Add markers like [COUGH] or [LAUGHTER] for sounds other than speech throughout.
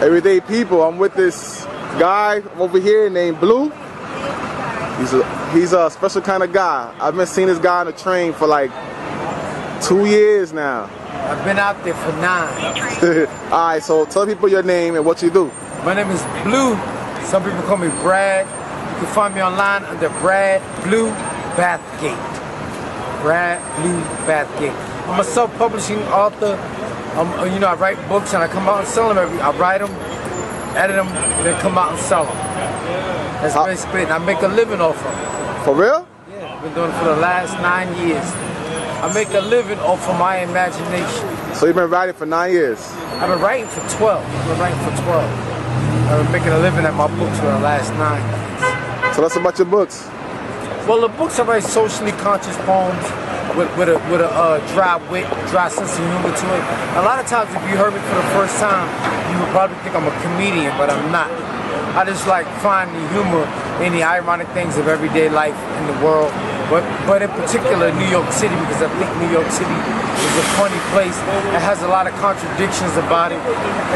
Everyday people, I'm with this guy over here named Blue. He's a he's a special kind of guy. I've been seeing this guy on the train for like two years now. I've been out there for nine. [LAUGHS] All right, so tell people your name and what you do. My name is Blue. Some people call me Brad. You can find me online under Brad Blue Bathgate. Brad Blue Bathgate. I'm a self-publishing author. Um, you know, I write books and I come out and sell them. Every, I write them, edit them, then come out and sell them. That's How- basically it. And I make a living off of them. For real? Yeah, I've been doing it for the last nine years. I make a living off of my imagination. So you've been writing for nine years. I've been writing for 12. I've been writing for 12. I've been making a living at my books for the last nine years. Tell us about your books. Well, the books are very socially conscious poems with, with a, with a uh, dry wit, dry sense of humor to it. A lot of times, if you heard me for the first time, you would probably think I'm a comedian, but I'm not. I just like find the humor in the ironic things of everyday life in the world, but but in particular New York City because I think New York City is a funny place. It has a lot of contradictions about it,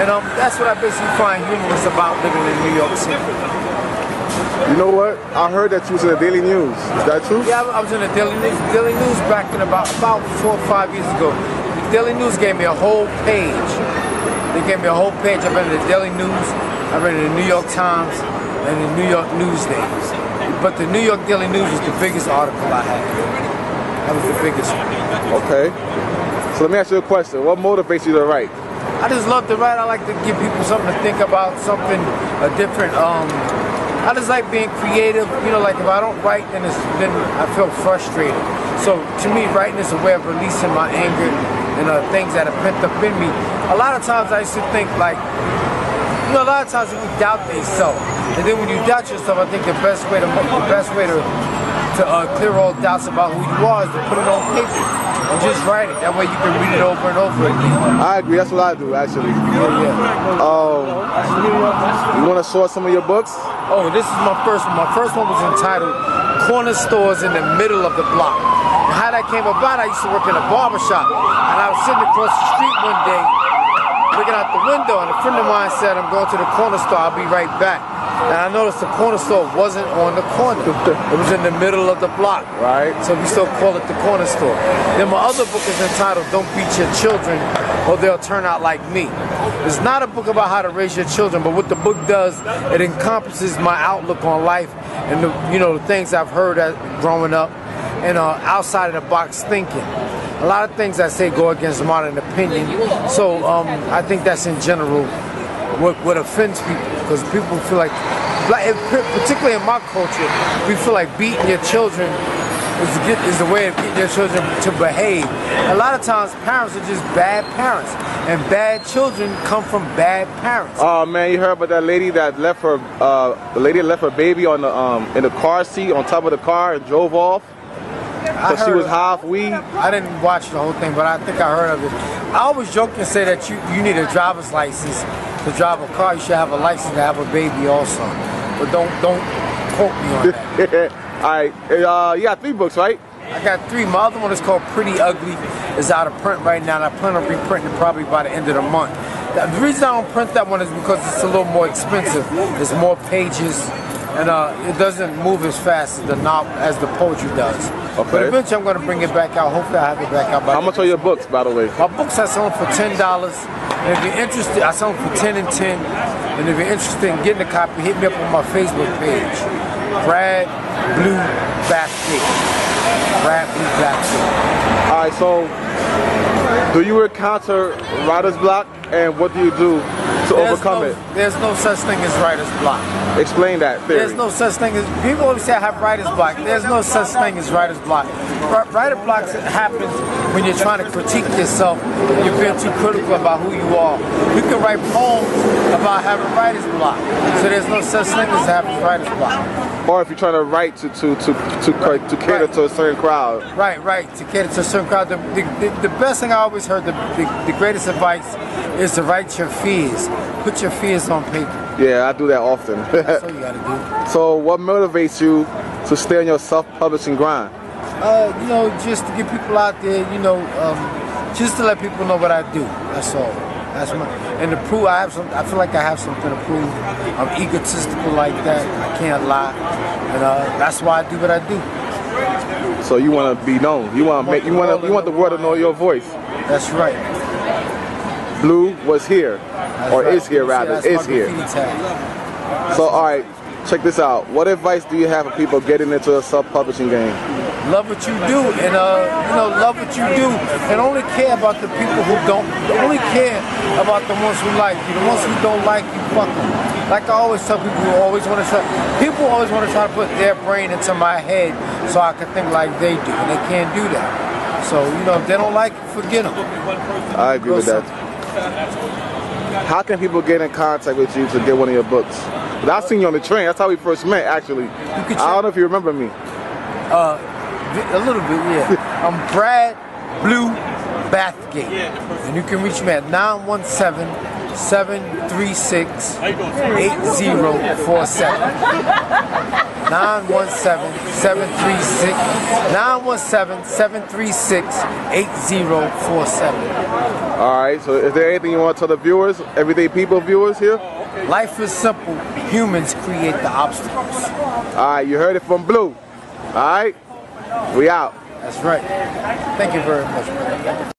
and um, that's what I basically find humorous about living in New York City. You know what? I heard that you was in the Daily News. Is that true? Yeah, I was in the Daily News. Daily News back in about about four or five years ago. The Daily News gave me a whole page. They gave me a whole page. Been in the Daily News. Been in the New York Times and the New York Newsdays. But the New York Daily News was the biggest article I had. That was the biggest one. Okay. So let me ask you a question. What motivates you to write? I just love to write. I like to give people something to think about, something a different. Um, I just like being creative. You know, like if I don't write, then it's, then I feel frustrated. So to me, writing is a way of releasing my anger and uh, things that are pent up in me. A lot of times I used to think like, you know, a lot of times people doubt yourself, and then when you doubt yourself, I think the best way to the best way to to uh, clear all doubts about who you are is to put it on paper and just write it. That way you can read it over and over again. I agree. That's what I do, actually. Yeah, yeah. Um, you want to us some of your books? Oh, this is my first one. My first one was entitled Corner Stores in the Middle of the Block. How that came about, I used to work in a barber shop, and I was sitting across the street one day, looking out the window, and a friend of mine said, I'm going to the corner store, I'll be right back. And I noticed the corner store wasn't on the corner. It was in the middle of the block. Right. So we still call it the corner store. Then my other book is entitled Don't Beat Your Children or They'll Turn Out Like Me. It's not a book about how to raise your children, but what the book does, it encompasses my outlook on life and the you know the things I've heard growing up and uh, outside of the box thinking. A lot of things I say go against modern opinion. So um, I think that's in general what, what offends people because people feel like, particularly in my culture, we feel like beating your children is, the, is the way of getting your children to behave. A lot of times, parents are just bad parents, and bad children come from bad parents. Oh man, you heard about that lady that left her, uh, the lady left her baby on the um in the car seat on top of the car and drove off. So she was half weed. I didn't watch the whole thing, but I think I heard of it. I always joke and say that you, you need a driver's license to drive a car. You should have a license to have a baby also. But don't don't quote me on that. [LAUGHS] All right. Uh, you got three books, right? I got three. My other one is called Pretty Ugly. It's out of print right now, and I plan on reprinting it probably by the end of the month. The reason I don't print that one is because it's a little more expensive. There's more pages, and uh, it doesn't move as fast as the novel as the poetry does. But eventually, I'm going to bring it back out. Hopefully, I have it back out by How much are your books, by the way? My books are selling for ten dollars. And if you're interested, I them for ten and ten. And if you're interested in getting a copy, hit me up on my Facebook page. Brad Blue Bathgate. Brad Blue Bathgate. All right. So, do you encounter writer's block, and what do you do to overcome no, it? There's no such thing as writer's block. Explain that theory. There's no such thing as people always say I have writer's block. There's no such thing as writer's block. Ri- Writer block happens when you're trying to critique yourself. You're being too critical about who you are. You can write poems about having writer's block. So there's no such thing as having writer's block. Or if you're trying to write to to to to, to cater Right. to a certain crowd. Right, right. To cater to a certain crowd. The, the, the, best thing I always heard, the, the, the greatest advice is to write your fears. Put your fears on paper. Yeah, I do that often. That's all [LAUGHS] you gotta do. so, what motivates you to stay on your self-publishing grind? Uh, you know, just to get people out there, you know, um, just to let people know what I do. That's all. That's my and to prove I have some. I feel like I have something to prove. I'm egotistical like that. I can't lie, and uh, that's why I do what I do. So you want to be known. You want to make. You want to. You want the world to know your voice. That's right. Blue was here, That's or right. is here rather. That's Is here. So all right, check this out. What advice do you have for people getting into a self-publishing game? love what you do and uh you know love what you do and only care about the people who don't only care about the ones who like you the ones who don't like you fuck them like I always tell people who always want to try people always want to try to put their brain into my head so I can think like they do and they can't do that so you know if they don't like you forget them I agree with that. How can people get in contact with you to get one of your books? 'Cause I seen you on the train. That's how we first met, actually. I don't know if you remember me. Uh, a little bit yeah [LAUGHS] I'm Brad Blue Bathgate and you can reach me at 917 736 8047 [LAUGHS] 917-736 917-736 8047 All right. So, is there anything you want to tell the viewers, everyday people viewers here? Life is simple. Humans create the obstacles. All right. You heard it from Blue. All right. We out. That's right. Thank you very much, man.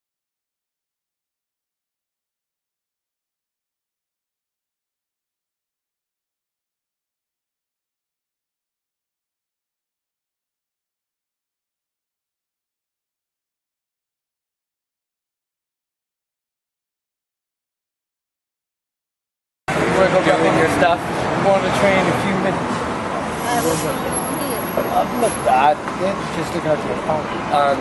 Gonna go doing your stuff. I'm on the train in a few minutes. Uh, look, I, just looking at your pocket. Um,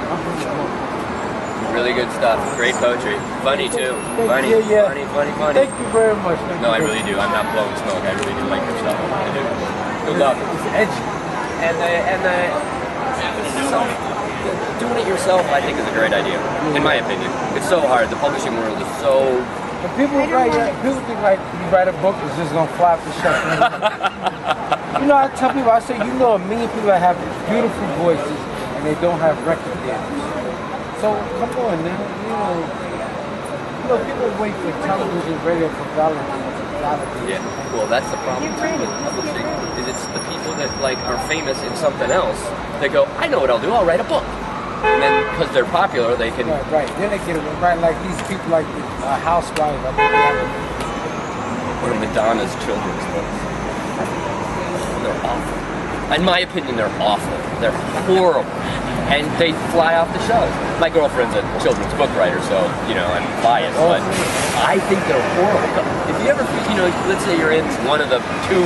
really good stuff. Great poetry. Funny too. Funny, Yeah, yeah. funny, funny, funny. Thank you very much. Thank No, I really do. I'm not blowing smoke. I really do like your stuff. I do. Good luck. It's edgy. And the and the self, doing it yourself, I think, is a great idea. In my opinion, it's so hard. The publishing world is so. When people write, people think like you write a book, it's just gonna fly off the shelf. you know, I tell people, I say, you know, a million people that have beautiful voices and they don't have record deals. So come on, now, you know, you know, people wait for television, radio for validation. validation. Yeah. Well, that's the problem too with publishing. Is it's the people that like are famous in something else that go, I know what I'll do. I'll write a book. And then because they're popular, they can Right, right. Then they get it right, like these people, like the uh, housewives. I think they have a- Or Madonna's children's books. They're awful. In my opinion, they're awful. They're horrible. And they fly off the shelves. My girlfriend's a children's book writer, so, you know, I'm biased, but I think they're horrible. If you ever, you know, let's say you're in one of the two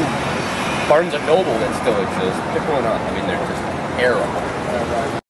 Barnes & Noble that still exist, pick one up. I mean, they're just terrible.